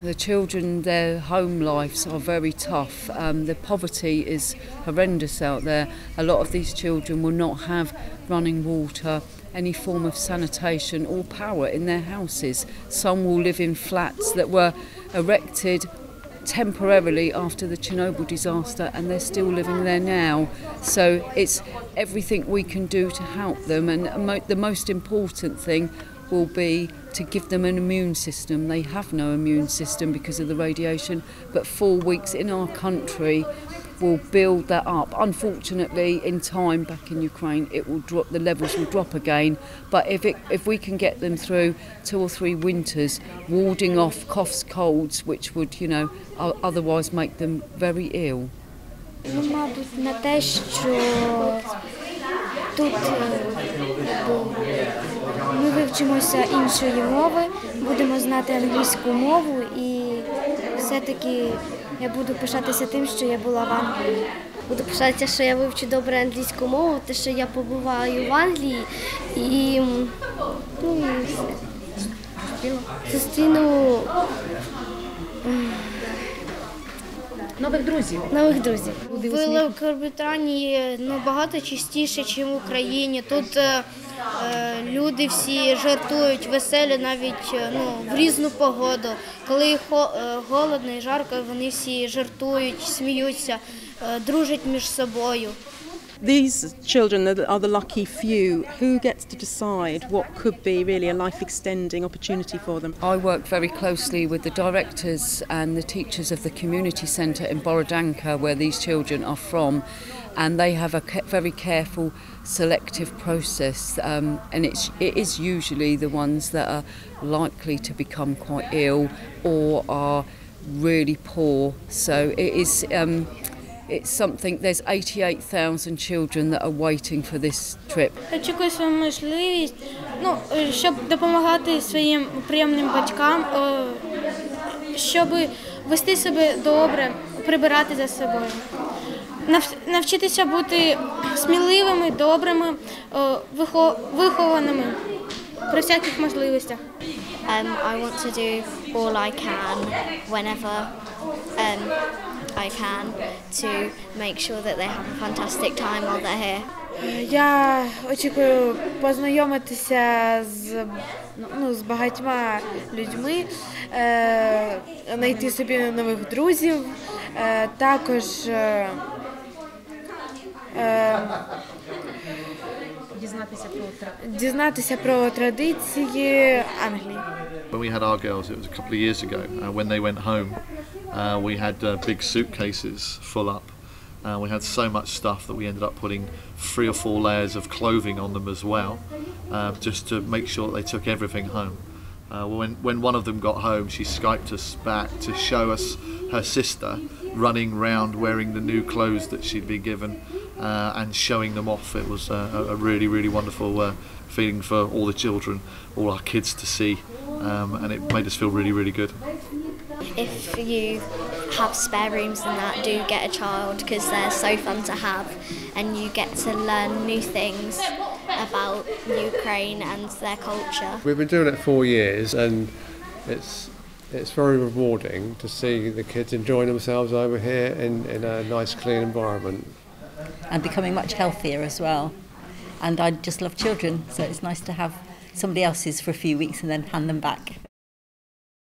The children, their home lives are very tough. Um, the poverty is horrendous out there. A lot of these children will not have running water, any form of sanitation or power in their houses. Some will live in flats that were erected temporarily after the Chernobyl disaster and they're still living there now. So it's everything we can do to help them and the most important thing will be to give them an immune system. They have no immune system because of the radiation, but four weeks in our country will build that up. Unfortunately, in time back in Ukraine, it will drop. The levels will drop again. But if it, if we can get them through two or three winters, warding off coughs, colds, which would you know otherwise make them very ill. Ну, мабуть, на те, що тут Ми вивчимося іншої мови, будемо знати англійську мову і все-таки я буду пишатися тим, що я була в Англії. Буду пишатися, що я вивчу добре англійську мову, те, що я побуваю в Англії і, ну, і все. Зустріну Нових друзів. нових друзів. В Великобританії набагато частіше, ніж в Україні. Тут е, е, люди всі жартують веселі навіть е, ну, в різну погоду. Коли е, голодно і жарко, вони всі жартують, сміються, дружать між собою. These children are the, lucky few. Who gets to decide what could be really a life extending opportunity for them? I work very closely with the directors and the teachers of the community centre in Borodanka, where these children are from, and they have a very careful selective process, um, and it's it is usually the ones that are likely to become quite ill or are really poor. So it is. Um, it's something. There's 88,000 children that are waiting for this trip. Очікую свою можливість, ну, щоб допомагати своїм прийомним батькам, щоб вести себе добре, прибирати за собою. Навчитися бути сміливими, добрими, вихованими при всяких можливостях. Um, I want to do all I can whenever um, I can to make sure that they have a fantastic time while they're here. Я очікую познайомитися з, ну, з багатьма людьми, е, знайти собі нових друзів, е, також е, е, Дізнатися про тра- дізнатися про традиції Англії. When we had our girls, it was a couple of years ago. Uh, when they went home, uh, we had uh, big suitcases full up. Uh, we had so much stuff that we ended up putting three or four layers of clothing on them as well, uh, just to make sure they took everything home. Uh, when when one of them got home, she skyped us back to show us her sister running round wearing the new clothes that she'd been given uh, and showing them off. It was a, a really really wonderful uh, feeling for all the children, all our kids to see, um, and it made us feel really really good. If you have spare rooms and that, do get a child because they're so fun to have and you get to learn new things about Ukraine and their culture. We've been doing it four years, and it's it's very rewarding to see the kids enjoying themselves over here in, in a nice, clean environment. and becoming much healthier as well. And I just love children, so it's nice to have somebody else's for a few weeks and then hand them back.